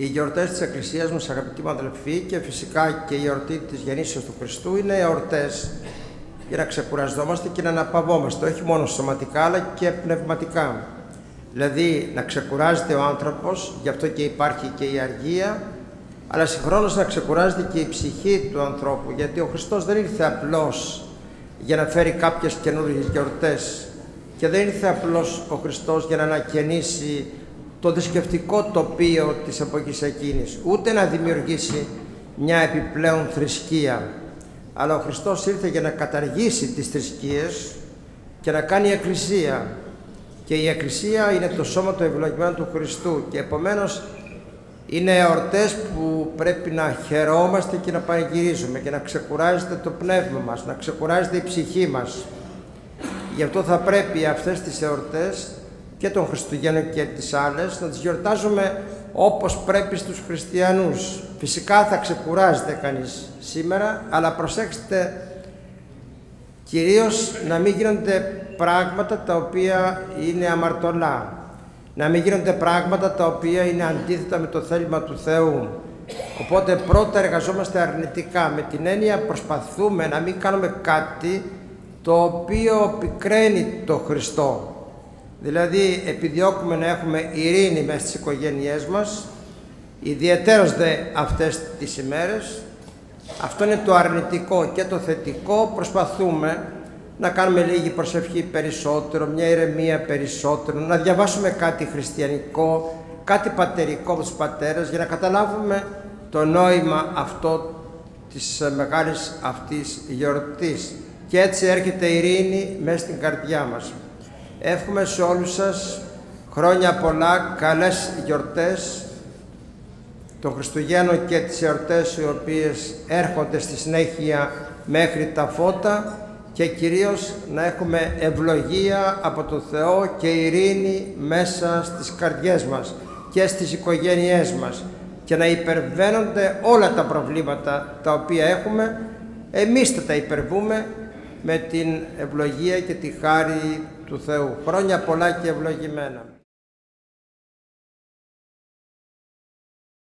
Οι γιορτές της Εκκλησίας μας, αγαπητοί μου αδελφοί, και φυσικά και η γιορτή της γεννήσεως του Χριστού είναι εορτές για να ξεκουραζόμαστε και να αναπαυόμαστε, όχι μόνο σωματικά αλλά και πνευματικά. Δηλαδή να ξεκουράζεται ο άνθρωπος, γι' αυτό και υπάρχει και η αργία, αλλά συγχρόνως να ξεκουράζεται και η ψυχή του ανθρώπου, γιατί ο Χριστός δεν ήρθε απλώς για να φέρει κάποιες καινούργιε γιορτές και δεν ήρθε απλώς ο Χριστός για να ανακαινήσει το θρησκευτικό τοπίο της εποχής εκείνης, ούτε να δημιουργήσει μια επιπλέον θρησκεία. Αλλά ο Χριστός ήρθε για να καταργήσει τις θρησκείες και να κάνει εκκλησία. Και η εκκλησία είναι το σώμα του ευλογημένου του Χριστού και επομένως είναι εορτές που πρέπει να χαιρόμαστε και να πανηγυρίζουμε και να ξεκουράζεται το πνεύμα μας, να ξεκουράζεται η ψυχή μας. Γι' αυτό θα πρέπει αυτές τις εορτές και των Χριστουγέννων και τις άλλες, να τις γιορτάζουμε όπως πρέπει στους χριστιανούς. Φυσικά θα ξεκουράζεται κανείς σήμερα, αλλά προσέξτε κυρίως να μην γίνονται πράγματα τα οποία είναι αμαρτωλά. Να μην γίνονται πράγματα τα οποία είναι αντίθετα με το θέλημα του Θεού. Οπότε πρώτα εργαζόμαστε αρνητικά. Με την έννοια προσπαθούμε να μην κάνουμε κάτι το οποίο πικραίνει το Χριστό. Δηλαδή επιδιώκουμε να έχουμε ειρήνη μέσα στις οικογένειές μας, ιδιαίτερως δε αυτές τις ημέρες. Αυτό είναι το αρνητικό και το θετικό. Προσπαθούμε να κάνουμε λίγη προσευχή περισσότερο, μια ηρεμία περισσότερο, να διαβάσουμε κάτι χριστιανικό, κάτι πατερικό από τους πατέρες για να καταλάβουμε το νόημα αυτό της μεγάλης αυτής γιορτής. Και έτσι έρχεται ειρήνη μέσα στην καρδιά μας. Εύχομαι σε όλους σας χρόνια πολλά, καλές γιορτές των Χριστουγέννων και τις εορτές οι οποίες έρχονται στη συνέχεια μέχρι τα φώτα και κυρίως να έχουμε ευλογία από το Θεό και ειρήνη μέσα στις καρδιές μας και στις οικογένειές μας και να υπερβαίνονται όλα τα προβλήματα τα οποία έχουμε, εμείς θα τα υπερβούμε με την ευλογία και τη χάρη του Θεού. Χρόνια πολλά και ευλογημένα.